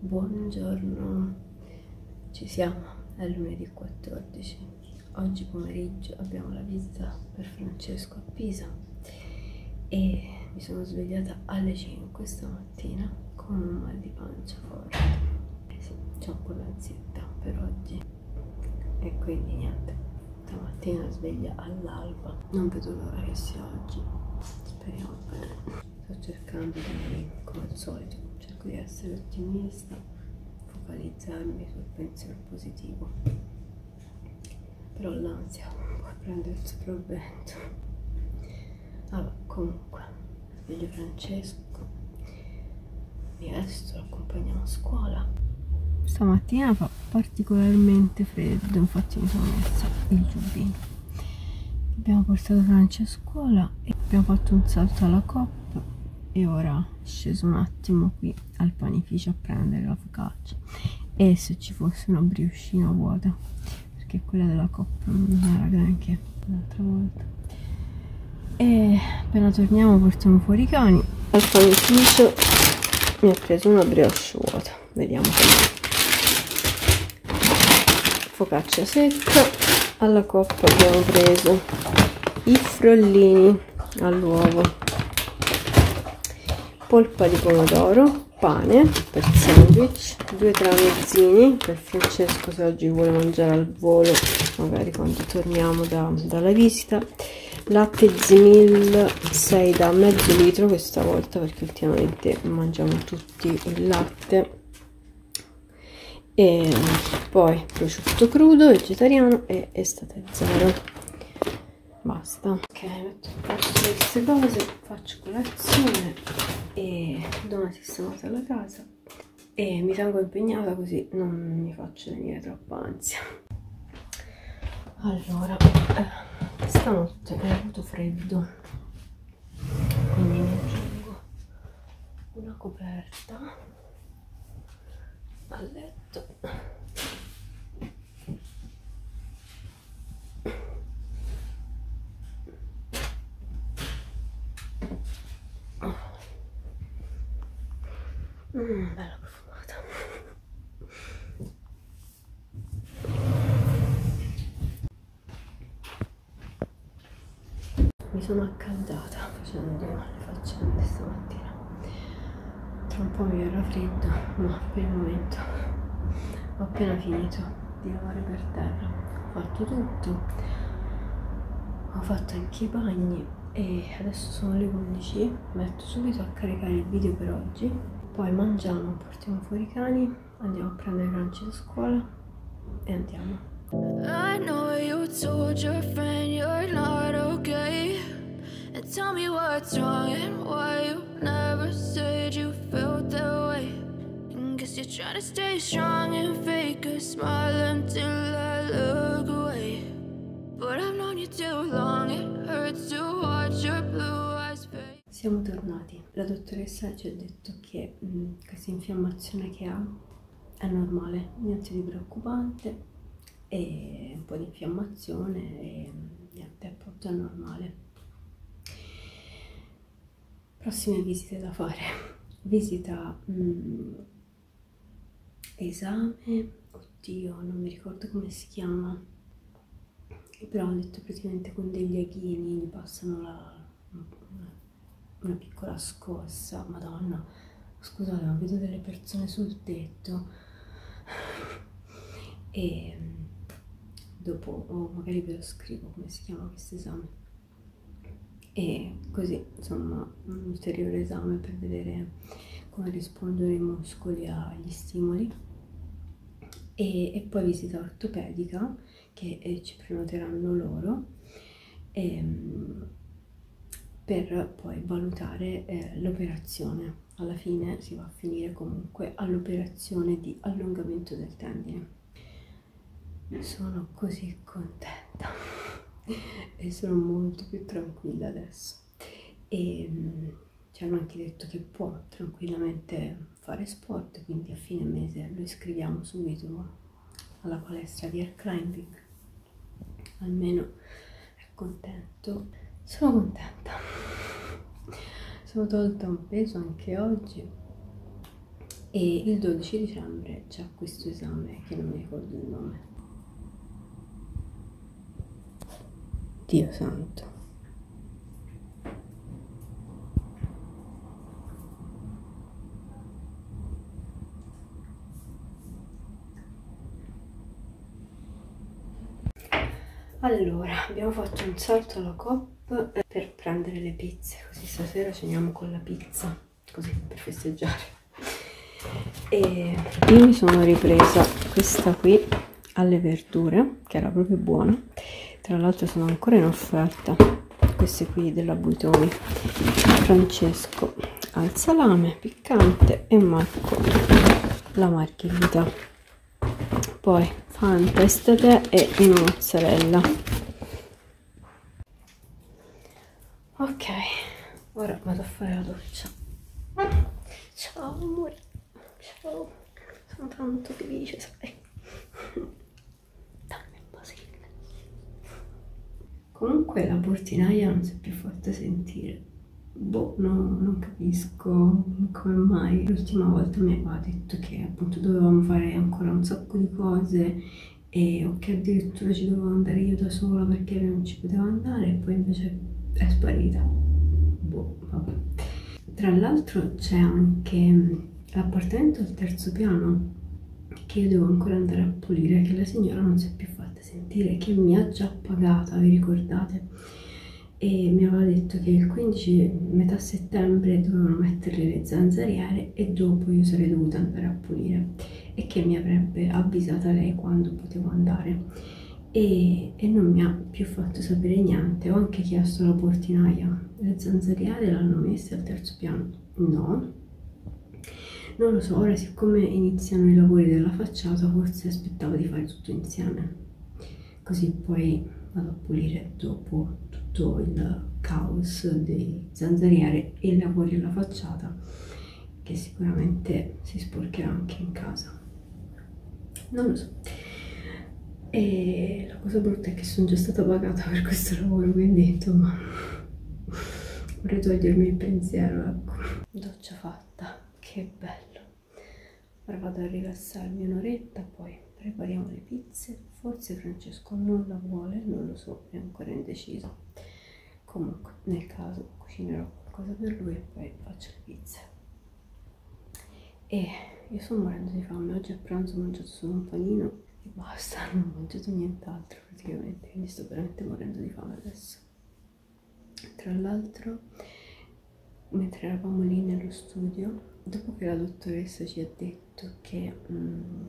Buongiorno, ci siamo, è lunedì 14. Oggi pomeriggio abbiamo la visita per Francesco a Pisa e mi sono svegliata alle 5 stamattina con un mal di pancia forte. Sì, un po' d'ansietà per oggi e quindi niente, stamattina sveglia all'alba. Non vedo l'ora che sia oggi, speriamo bene. Sto cercando di, come al solito, cerco di essere ottimista, focalizzarmi sul pensiero positivo. Però l'ansia può prendere il sopravvento. Allora, comunque, sveglio Francesco, mi vesto, lo accompagniamo a scuola. Stamattina fa particolarmente freddo, infatti mi sono messa il giubbino. Abbiamo portato Francesco a scuola e abbiamo fatto un salto alla coppa e ora sceso un attimo qui al panificio a prendere la focaccia. E se ci fosse una brioscina vuota perché quella della coppa non era granché l'altra volta. E appena torniamo portiamo fuori i cani. Al panificio mi ha preso una brioche vuota. Vediamo com'è. Focaccia secca alla coppa abbiamo preso i frollini all'uovo. Polpa di pomodoro, pane per sandwich, due tramezzini per Francesco se oggi vuole mangiare al volo, magari quando torniamo da, dalla visita, latte Zimil 6 da mezzo litro questa volta perché ultimamente mangiamo tutti il latte. E poi prosciutto crudo vegetariano e estate zero. Basta. Ok metto a posto queste cose faccio colazione e do una sistemata alla casa e mi tengo impegnata così non mi faccio venire troppa ansia. Allora eh, stanotte ho avuto freddo quindi mi aggiungo una coperta a letto Mm, bella profumata. Mi sono accaldata facendo le faccende stamattina. Tra un po' mi verrà freddo, ma per il momento ho appena finito di lavare per terra. Ho fatto tutto, ho fatto anche i bagni e adesso sono le 11. Metto subito a caricare il video per oggi poi mangiamo, portiamo fuori i cani, andiamo a prendere Franci da scuola e andiamo. I know you told your friend you're not okay tell me what's wrong and why you never said you felt that way Guess you're trying to stay strong and fake a smile until I look away But I've known you too long, it hurts to watch your blue siamo tornati. La dottoressa ci ha detto che mh, mm, questa infiammazione che ha è normale, niente di preoccupante, e un po' di infiammazione e mm, niente, appunto è normale. Prossime visite da fare. Visita mm, esame, oddio, non mi ricordo come si chiama, però ho detto praticamente con degli aghini gli passano la una piccola scossa, madonna, scusate ma vedo delle persone sul tetto. E dopo o magari ve lo scrivo come si chiama questo esame e così insomma un ulteriore esame per vedere come rispondono i muscoli agli stimoli e, e poi visita ortopedica che eh, ci prenoteranno loro e, mm, per poi valutare eh, l'operazione. Alla fine si va a finire comunque all'operazione di allungamento del tendine. Sono così contenta e sono molto più tranquilla adesso. E ci hanno anche detto che può tranquillamente fare sport, quindi a fine mese lo iscriviamo subito alla palestra di air climbing. Almeno è contento sono contenta sono tolta un peso anche oggi e il 12 dicembre c'è questo esame che non mi ricordo il nome. Dio santo. Allora, abbiamo fatto un salto alla COP per prendere le pizze, così stasera ceniamo con la pizza, così per festeggiare. E io mi sono ripresa questa qui alle verdure, che era proprio buona. Tra l'altro sono ancora in offerta, queste qui della Buitoni. Francesco al salame piccante e Marco la margherita. Poi fanta estate e mozzarella. Ok ora vado a fare la doccia. Ciao amore. Ciao. Sono tanto felice sai comunque la portinaia non si è più fatta sentire boh, no, non capisco come mai. L'ultima volta mi aveva detto che appunto dovevamo fare ancora un sacco di cose e che addirittura ci dovevo andare io da sola perché non ci potevo andare e poi invece è sparita. Boh, vabbè. Tra l'altro c'è anche l'appartamento al terzo piano che io devo ancora andare a pulire, che la signora non si è più fatta sentire, che mi ha già pagata, vi ricordate? e mi aveva detto che il 15 metà settembre dovevano metterle le zanzariere e dopo io sarei dovuta andare a pulire e che mi avrebbe avvisata lei quando potevo andare. E, e non mi ha più fatto sapere niente. Ho anche chiesto alla portinaia le zanzariere l'hanno messe al terzo piano? No. Non lo so ora siccome iniziano i lavori della facciata forse aspettavo di fare tutto insieme così poi vado a pulire dopo tutto il caos dei zanzariere e lavori alla facciata che sicuramente si sporcherà anche in casa. Non lo so. E la cosa brutta è che sono già stata pagata per questo lavoro quindi insomma vorrei togliermi il pensiero ecco. Doccia fatta che bello. Ora vado a rilassarmi un'oretta poi prepariamo le pizze. Forse Francesco non la vuole non lo so è ancora indeciso. Comunque nel caso cucinerò qualcosa per lui e poi faccio le pizze. E io sto morendo di fame. Oggi a pranzo ho mangiato solo un panino e basta non ho mangiato nient'altro praticamente quindi sto veramente morendo di fame adesso. Tra l'altro mentre eravamo lì nello studio dopo che la dottoressa ci ha detto che mm,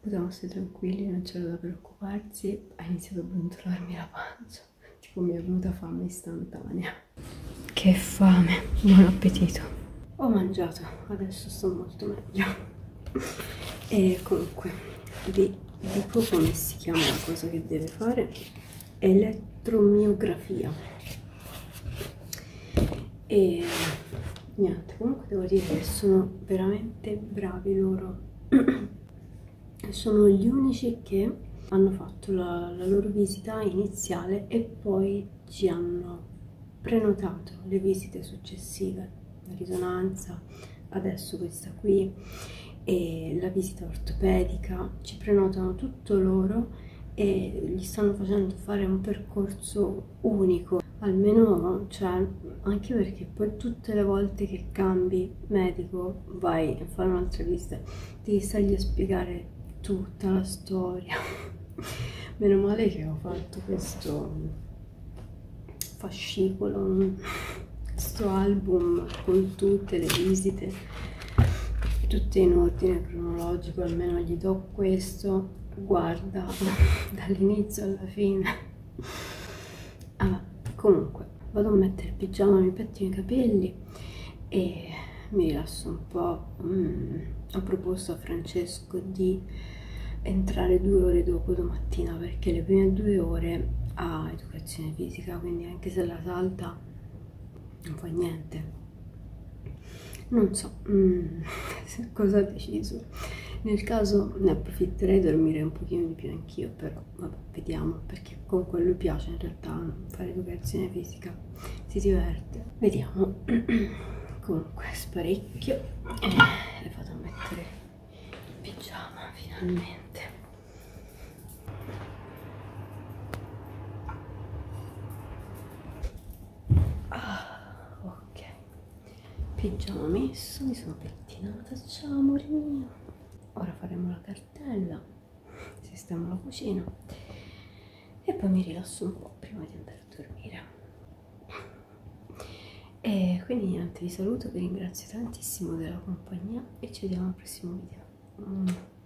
potevamo stare tranquilli non c'era da preoccuparsi ha iniziato a brontolarmi la pancia tipo mi è venuta fame istantanea. Che fame, buon appetito. Ho mangiato, adesso sto molto meglio. E comunque vi dico come si chiama la cosa che deve fare. Elettromiografia. E niente, comunque devo dire che sono veramente bravi loro. sono gli unici che hanno fatto la, la loro visita iniziale e poi ci hanno prenotato le visite successive, la risonanza, adesso questa qui e la visita ortopedica, ci prenotano tutto loro e gli stanno facendo fare un percorso unico, almeno cioè, anche perché poi tutte le volte che cambi medico vai a fare un'altra visita, devi stargli a spiegare tutta la storia. Meno male che ho fatto questo fascicolo, questo album con tutte le visite, tutte in ordine cronologico, almeno gli do questo, guarda, dall'inizio alla fine. Ah, comunque, vado a mettere il pigiama, mi pettino i capelli e mi rilasso un po'. Mm, ho proposto a Francesco di entrare due ore dopo domattina perché le prime due ore ha educazione fisica quindi anche se la salta non fa niente. Non so mm, cosa ha deciso. Nel caso ne approfitterei dormire un pochino di più anch'io però vabbè vediamo perché comunque lui piace in realtà fare educazione fisica si diverte. Vediamo. Comunque sparecchio. E le vado a mettere il pigiama finalmente ah, ok pigiama messo mi sono pettinata ciao amore mio. Ora faremo la cartella sistemo la cucina e poi mi rilasso un po' prima di andare a dormire. E quindi niente vi saluto vi ringrazio tantissimo della compagnia e ci vediamo al prossimo video